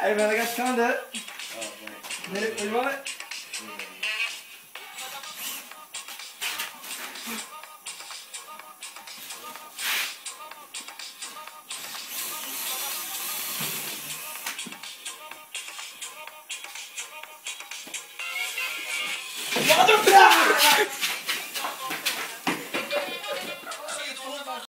Hey man, I got you it. Oh, thanks. Need it? You want it? Motherfucker!